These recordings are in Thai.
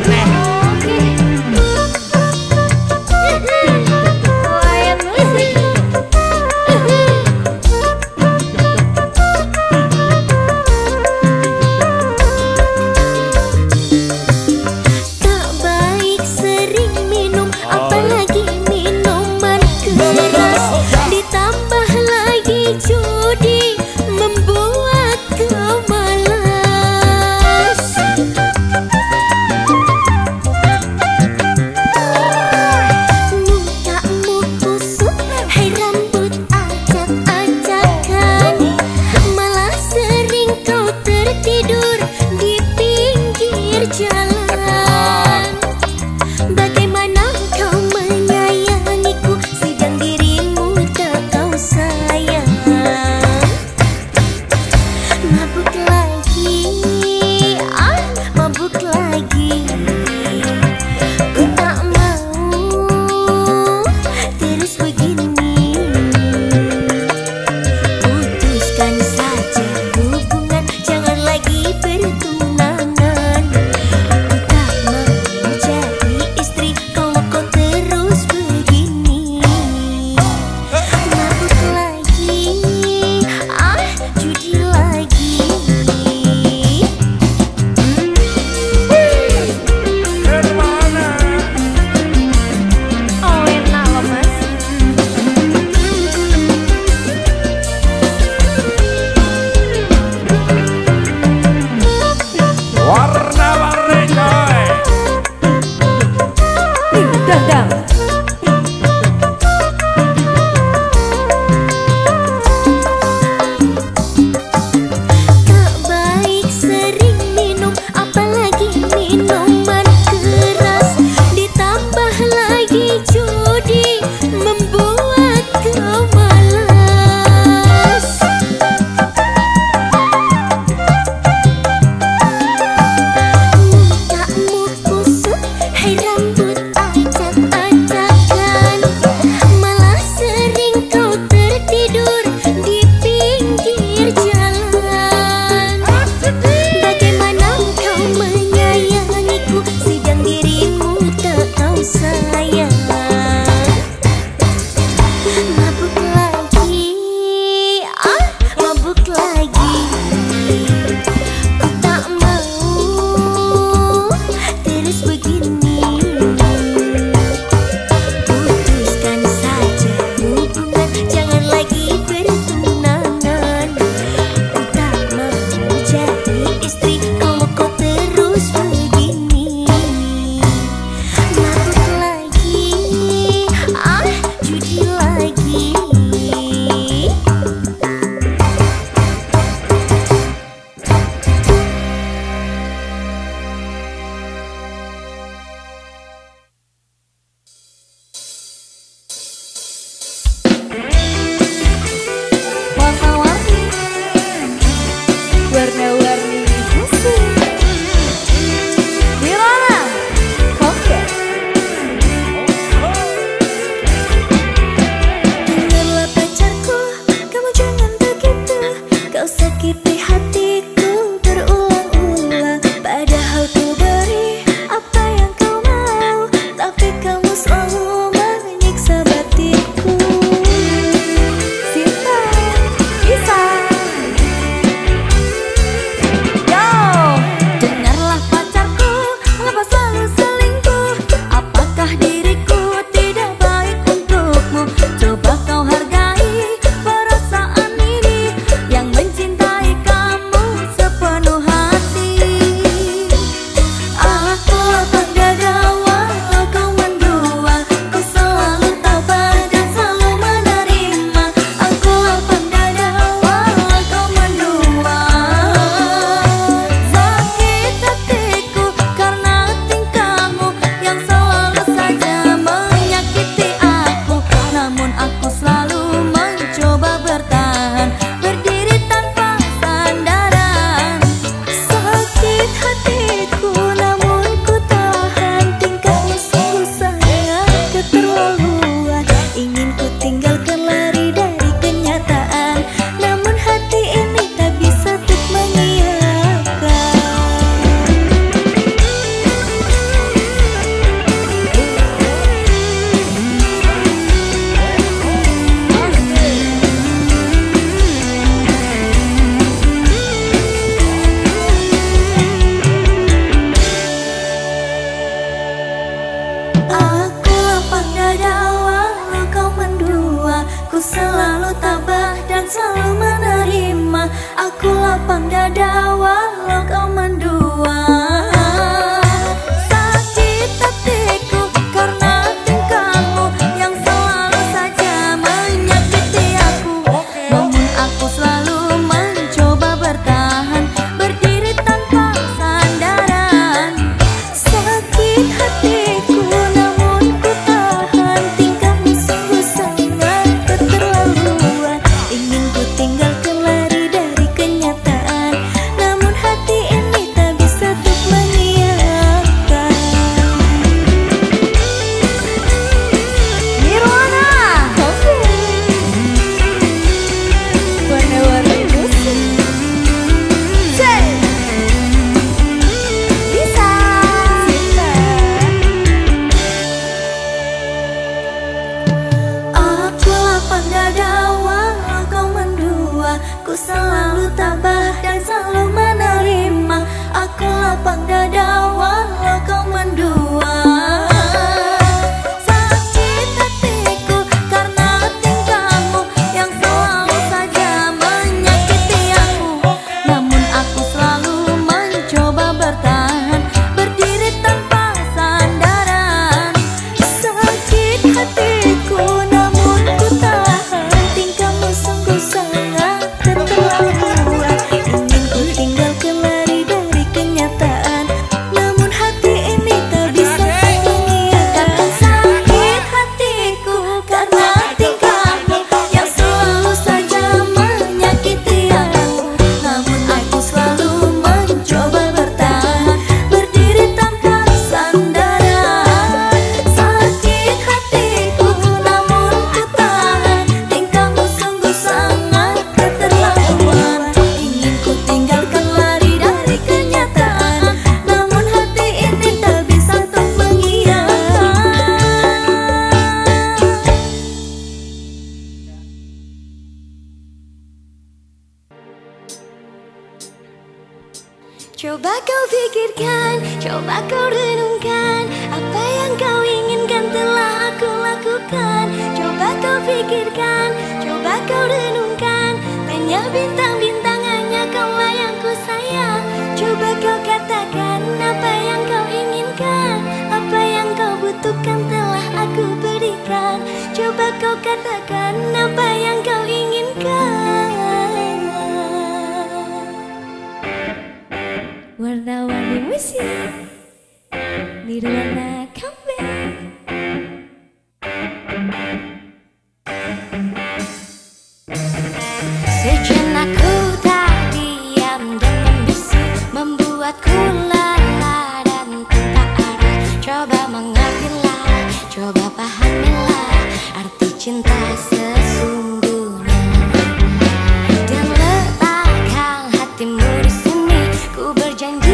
black.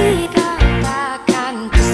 Berjanji kau takkan ku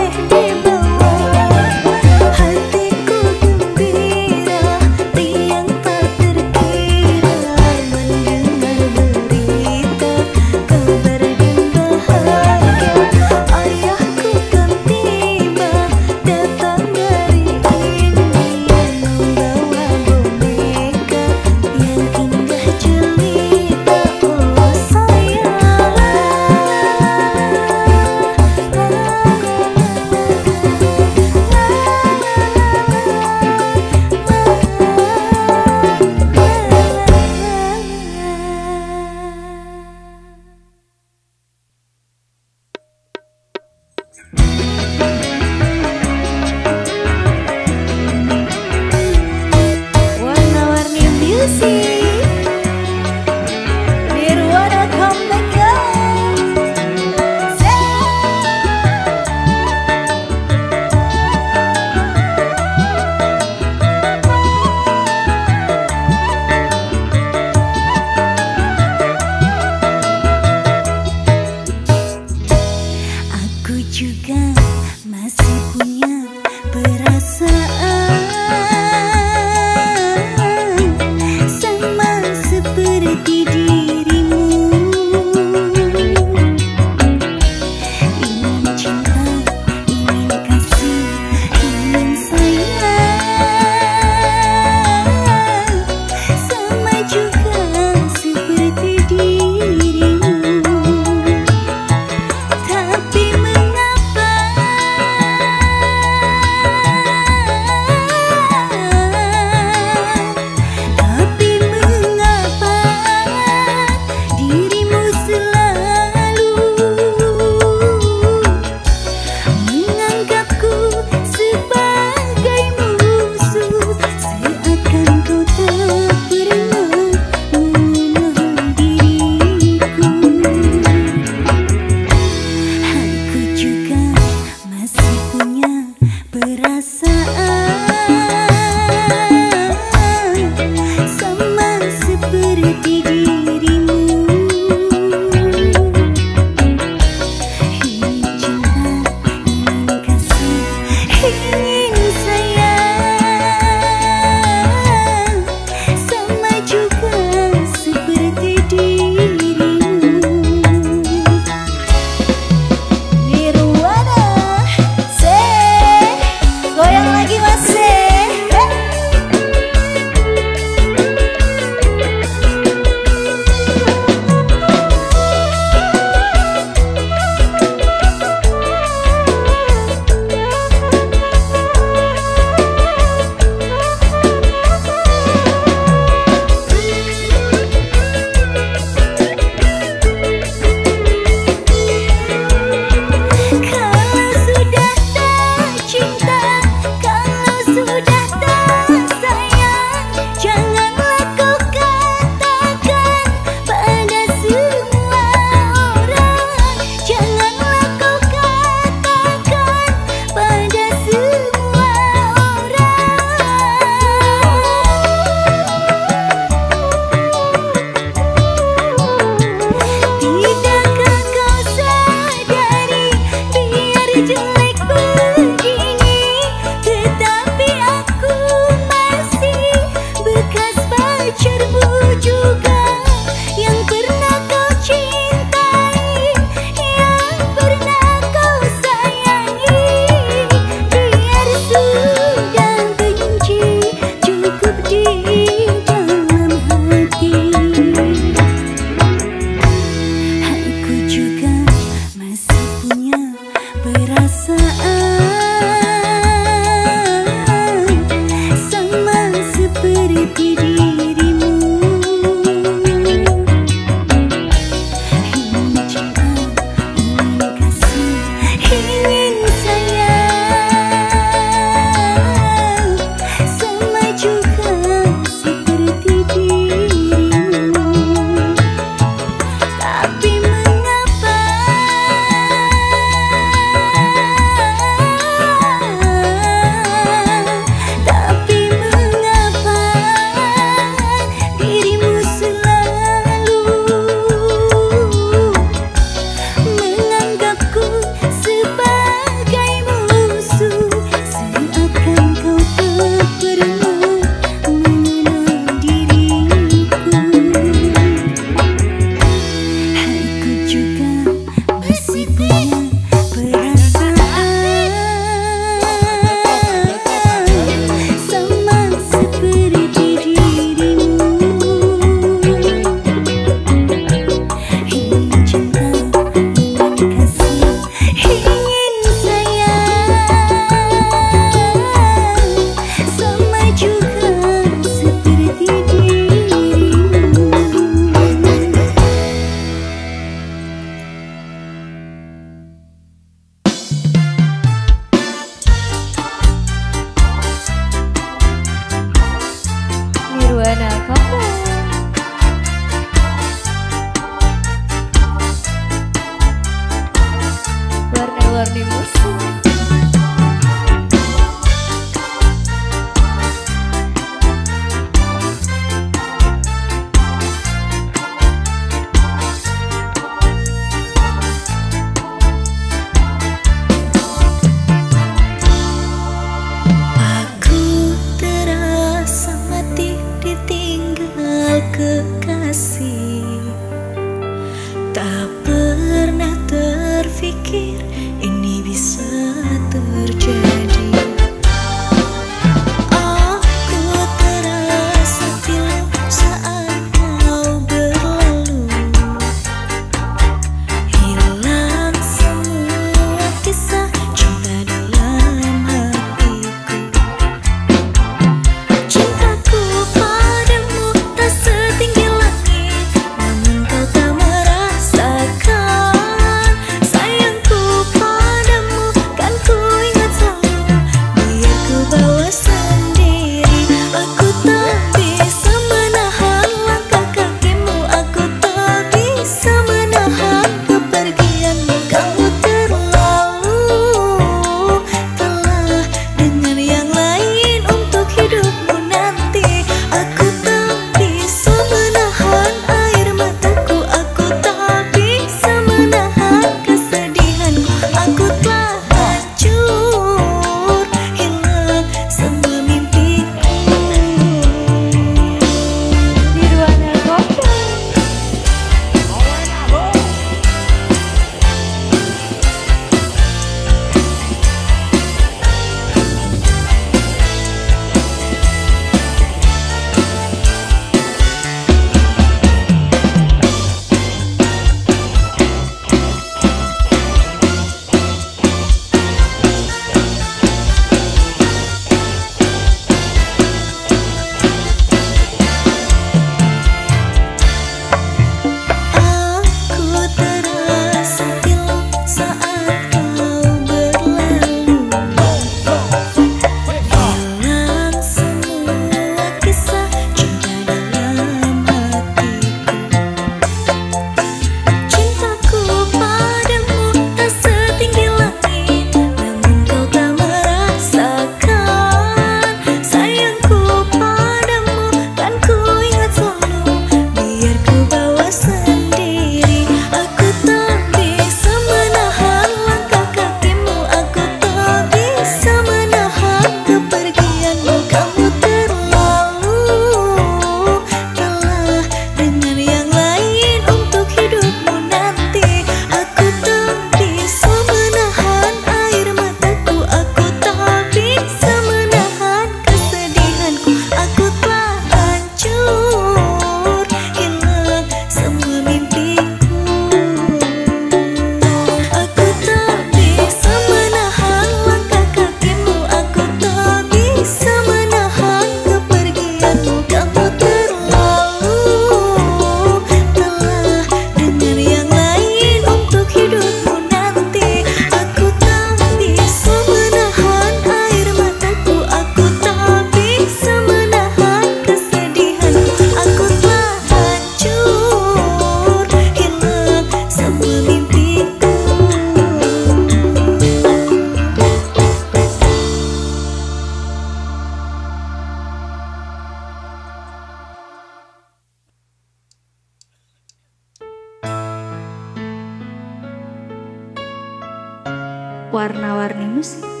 Warna-warni musik